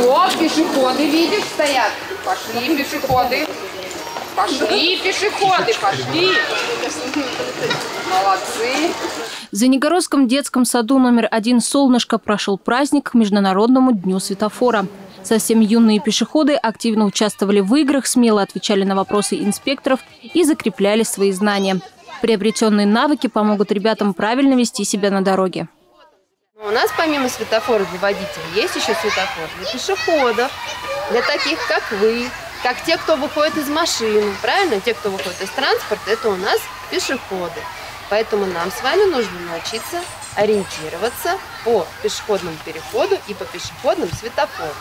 Стоп, пешеходы, видишь, стоят. Пошли пешеходы. Пошли пешеходы, пошли. Молодцы. В Звенигородском детском саду номер один «Солнышко» прошел праздник к Международному дню светофора. Совсем юные пешеходы активно участвовали в играх, смело отвечали на вопросы инспекторов и закрепляли свои знания. Приобретенные навыки помогут ребятам правильно вести себя на дороге. У нас помимо светофора для водителей есть еще светофор для пешеходов, для таких, как вы, как те, кто выходит из машины, правильно? Те, кто выходит из транспорта, это у нас пешеходы. Поэтому нам с вами нужно научиться ориентироваться по пешеходному переходу и по пешеходным светофорам.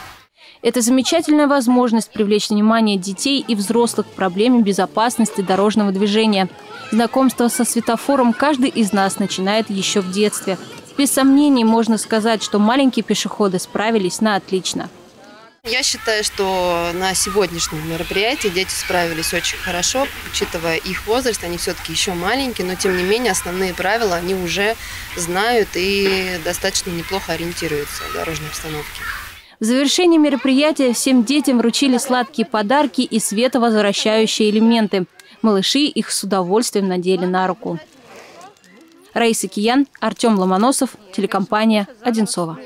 Это замечательная возможность привлечь внимание детей и взрослых к проблеме безопасности дорожного движения. Знакомство со светофором каждый из нас начинает еще в детстве. Без сомнений можно сказать, что маленькие пешеходы справились на отлично. Я считаю, что на сегодняшнем мероприятии дети справились очень хорошо, учитывая их возраст, они все-таки еще маленькие, но тем не менее основные правила они уже знают и достаточно неплохо ориентируются в дорожной обстановке. В завершении мероприятия всем детям вручили сладкие подарки и световозвращающие элементы. Малыши их с удовольствием надели на руку. Раиса Киян, Артем Ломоносов, телекомпания «Одинцова».